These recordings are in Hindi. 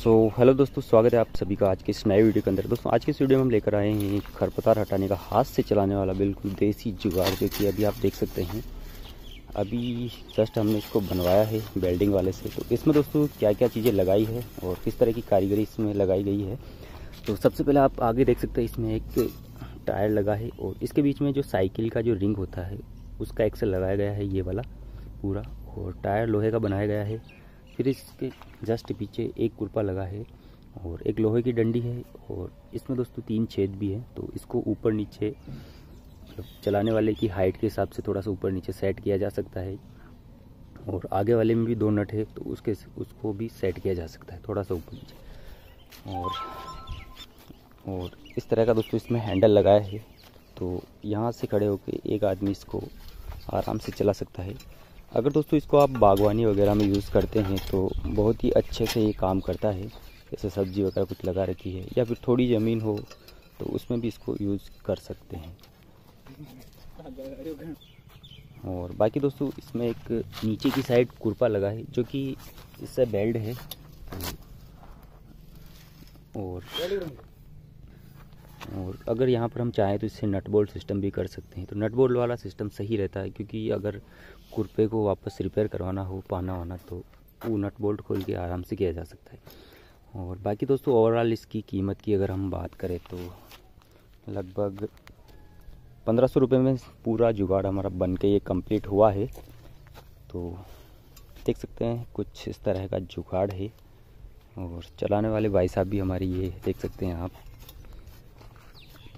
सो so, हेलो दोस्तों स्वागत है आप सभी का आज के इस नए वीडियो के अंदर। दोस्तों आज के इस वीडियो में हम लेकर आए हैं खरपतवार हटाने का हाथ से चलाने वाला बिल्कुल देसी जुगाड़ जो कि अभी आप देख सकते हैं। अभी जस्ट हमने इसको बनवाया है बेल्डिंग वाले से। तो इसमें दोस्तों क्या क्या चीज़ें लगाई है और किस तरह की कारीगरी इसमें लगाई गई है। तो सबसे पहले आप आगे देख सकते हैं इसमें एक टायर लगा है और इसके बीच में जो साइकिल का जो रिंग होता है उसका एक्सल लगाया गया है ये वाला पूरा। और टायर लोहे का बनाया गया है। फिर इसके जस्ट पीछे एक कुरपा लगा है और एक लोहे की डंडी है और इसमें दोस्तों तीन छेद भी है तो इसको ऊपर नीचे मतलब चलाने वाले की हाइट के हिसाब से थोड़ा सा ऊपर नीचे सेट किया जा सकता है और आगे वाले में भी दो नट है तो उसके, उसको भी सेट किया जा सकता है थोड़ा सा ऊपर नीचे। और और इस तरह का दोस्तों इसमें हैंडल लगाया है तो यहाँ से खड़े होकर एक आदमी इसको आराम से चला सकता है। अगर दोस्तों इसको आप बागवानी वगैरह में यूज़ करते हैं तो बहुत ही अच्छे से ये काम करता है। जैसे सब्ज़ी वगैरह कुछ लगा रखी है, या फिर थोड़ी ज़मीन हो तो उसमें भी इसको यूज़ कर सकते हैं। और बाकी दोस्तों, इसमें एक नीचे की साइड कुरपा लगा है, जो कि इससे बेल्ट है। और और अगर यहाँ पर हम चाहें तो इससे नट बोल्ट सिस्टम भी कर सकते हैं। तो नट बोल्ट वाला सिस्टम सही रहता है क्योंकि अगर कुरपे को वापस रिपेयर करवाना हो, पाना होना तो वो नट बोल्ट खोल के आराम से किया जा सकता है। और बाकी दोस्तों ओवरऑल इसकी कीमत की अगर हम बात करें तो लगभग पंद्रह सौ रुपये में पूरा जुगाड़ हमारा बन के ये कंप्लीट हुआ है। तो देख सकते हैं, कुछ इस तरह का जुगाड़ है। और चलाने वाले भाई साहब भी हमारी ये देख सकते हैं आप।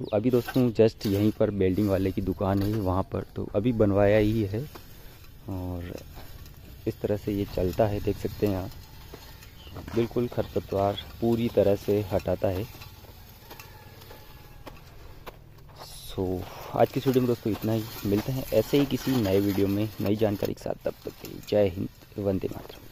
तो अभी दोस्तों जस्ट यहीं पर बिल्डिंग वाले की दुकान है, वहाँ पर तो अभी बनवाया ही है और इस तरह से ये चलता है, देख सकते हैं आप। बिल्कुल खरपतवार पूरी तरह से हटाता है। सो आज की वीडियो में दोस्तों इतना ही। मिलते हैं ऐसे ही किसी नए वीडियो में नई जानकारी के साथ। तब तक के जय हिंद, वंदे मातरम।